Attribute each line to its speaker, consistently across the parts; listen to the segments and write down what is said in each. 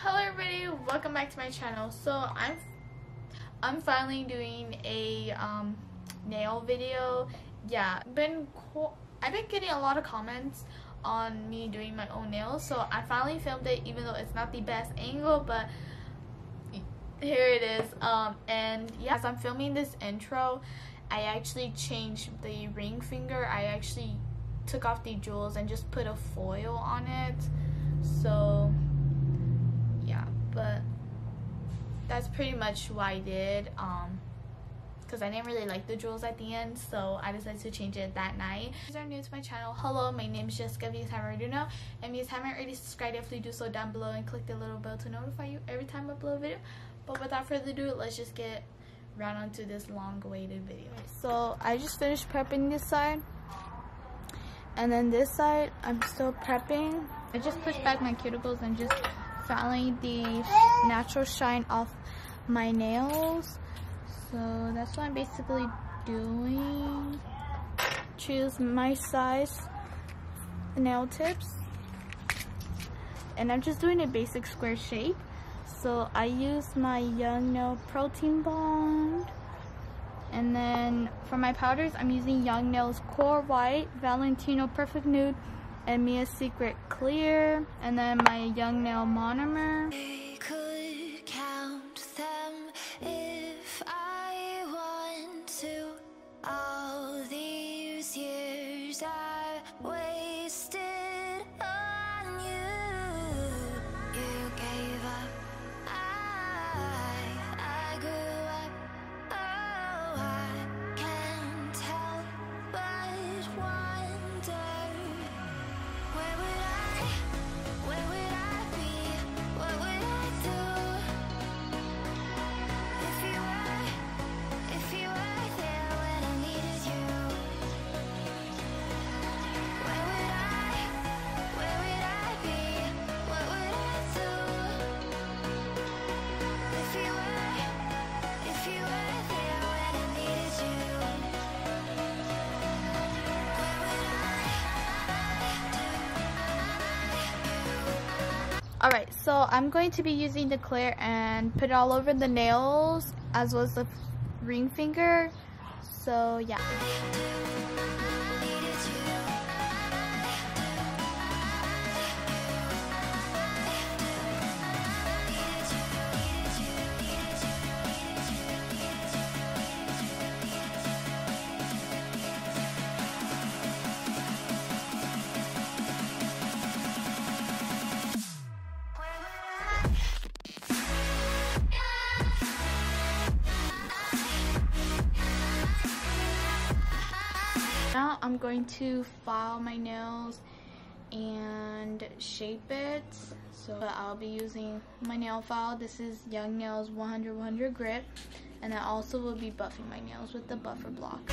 Speaker 1: Hello everybody, welcome back to my channel. So I'm I'm finally doing a um, nail video. Yeah, been I've been getting a lot of comments on me doing my own nails, so I finally filmed it even though it's not the best angle, but here it is. Um, and yeah, as I'm filming this intro, I actually changed the ring finger. I actually took off the jewels and just put a foil on it. So but that's pretty much what I did um because I didn't really like the jewels at the end so I decided to change it that night. If you are new to my channel, hello my name is Jessica if you haven't already know and if you haven't already subscribed definitely do so down below and click the little bell to notify you every time I upload a video but without further ado let's just get round onto this long awaited video. So I just finished prepping this side and then this side I'm still prepping. I just pushed back my cuticles and just filing the natural shine off my nails. So that's what I'm basically doing. Choose my size nail tips. And I'm just doing a basic square shape. So I use my Young Nail Protein Bond. And then for my powders, I'm using Young Nails Core White, Valentino Perfect Nude, and Mia Secret Clear, and then my Young Nail Monomer. Alright, so I'm going to be using the clear and put it all over the nails as well as the ring finger. So yeah. Now I'm going to file my nails and shape it. So I'll be using my nail file. This is Young Nails 100 100 Grit. And I also will be buffing my nails with the buffer block.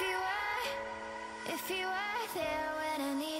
Speaker 1: If you were, if you were there when I need.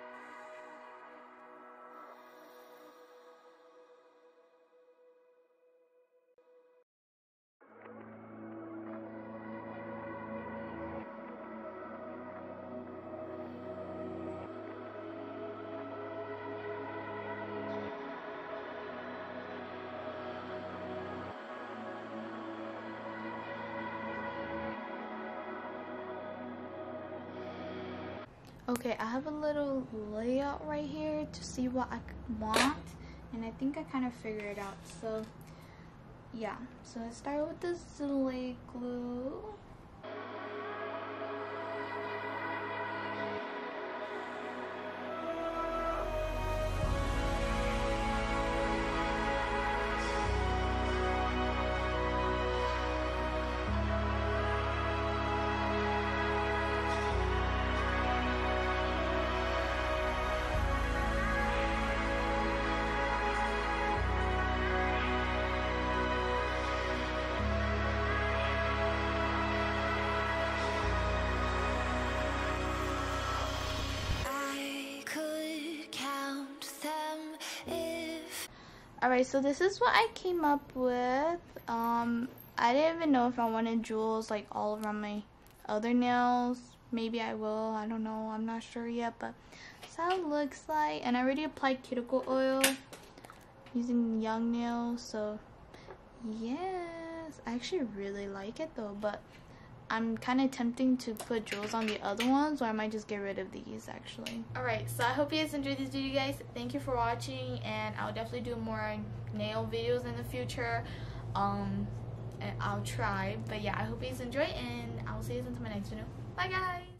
Speaker 1: Okay, I have a little layout right here to see what I want. And I think I kind of figured it out. So, yeah. So I start with the Zulay glue. Alright, so this is what I came up with. Um, I didn't even know if I wanted jewels like all around my other nails. Maybe I will. I don't know. I'm not sure yet, but that's how it looks like. And I already applied cuticle oil using young nails. So, yes. I actually really like it though, but I'm kind of tempting to put jewels on the other ones or I might just get rid of these actually. Alright, so I hope you guys enjoyed this video guys. Thank you for watching and I'll definitely do more nail videos in the future. Um, and I'll try. But yeah, I hope you guys enjoy and I'll see you guys into my next video. Bye guys!